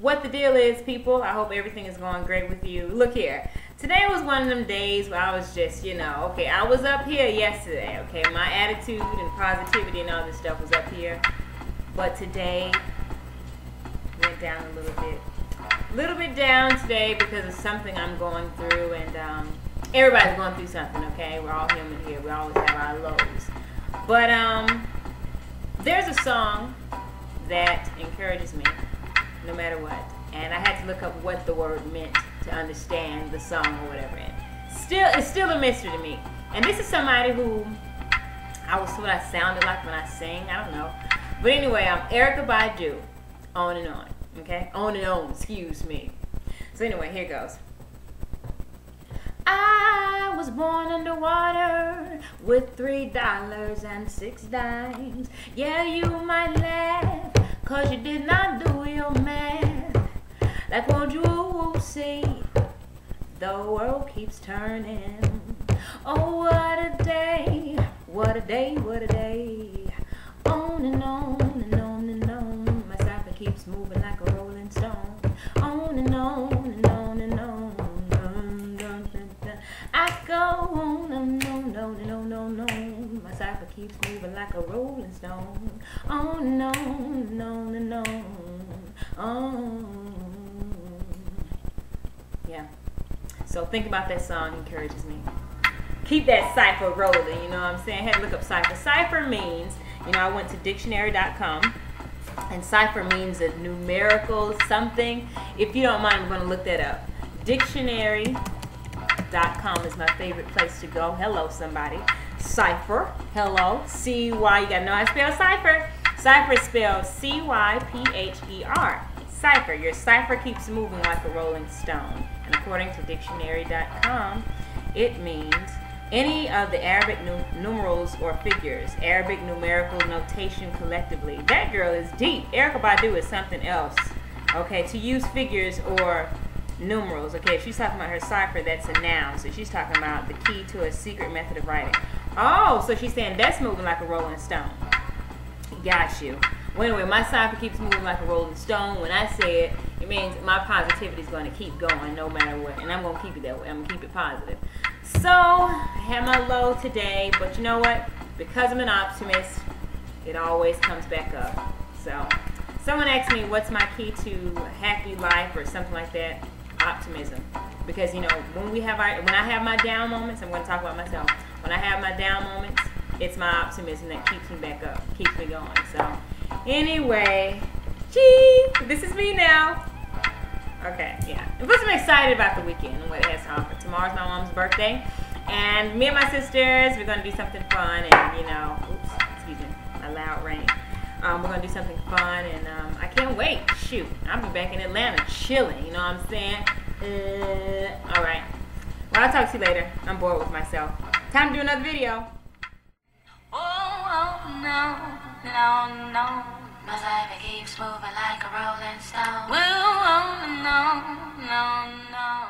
what the deal is, people. I hope everything is going great with you. Look here. Today was one of them days where I was just, you know, okay, I was up here yesterday, okay? My attitude and positivity and all this stuff was up here. But today went down a little bit. A little bit down today because of something I'm going through and um, everybody's going through something, okay? We're all human here. We always have our lows. But um there's a song that encourages me no matter what. And I had to look up what the word meant to understand the song or whatever. And still, it's still a mystery to me. And this is somebody who I was what I sounded like when I sing. I don't know. But anyway, I'm Erykah Badu. On and on. Okay? On and on. Excuse me. So anyway, here goes. I was born underwater with three dollars and six dimes. Yeah, you might laugh, cause you did not do your math. Like won't you see, the world keeps turning. Oh, what a day, what a day, what a day. On and on and on and on, my cypher keeps moving like a rolling stone. On and on and on and on. Dun, dun, dun. I go on and on, and on and on, on, on. My cypher keeps moving like a rolling stone. On and on and on and on. On. Yeah. So think about that song encourages me. Keep that cipher rolling, you know what I'm saying? To look up cipher. Cipher means, you know, I went to dictionary.com and cipher means a numerical something. If you don't mind, I'm going to look that up. Dictionary.com is my favorite place to go. Hello, somebody. Cipher. Hello. C Y. You got to know how to spell cipher. Cipher is spelled C Y P H E R. Cipher. Your cipher keeps moving like a rolling stone. And according to dictionary.com, it means any of the Arabic nu- numerals or figures, Arabic numerical notation collectively. That girl is deep. Erykah Badu is something else. Okay, to use figures or numerals. Okay, if she's talking about her cipher, that's a noun. So she's talking about the key to a secret method of writing. Oh, so she's saying that's moving like a rolling stone. Got you. Well, anyway, my cipher keeps moving like a rolling stone. When I say it, it means my positivity is going to keep going no matter what. And I'm going to keep it that way. I'm going to keep it positive. So, I had my low today, but you know what? Because I'm an optimist, it always comes back up. So, someone asked me what's my key to a happy life or something like that. Optimism. Because, you know, when we have our, when I have my down moments, I'm going to talk about myself. When I have my down moments, it's my optimism that keeps me back up, keeps me going. So, anyway, gee, this is me now. Okay, yeah. Plus, I'm excited about the weekend and what it has to offer. Tomorrow's my mom's birthday, and me and my sisters, we're gonna do something fun, and you know, oops, excuse me, my loud rain. Um, we're gonna do something fun, and um, I can't wait. Shoot, I'll be back in Atlanta chilling. You know what I'm saying? Uh, all right. Well, I'll talk to you later. I'm bored with myself. Time to do another video. Oh, oh, no, no, no. My life keeps moving like a rolling stone. Well, oh, no, no, no.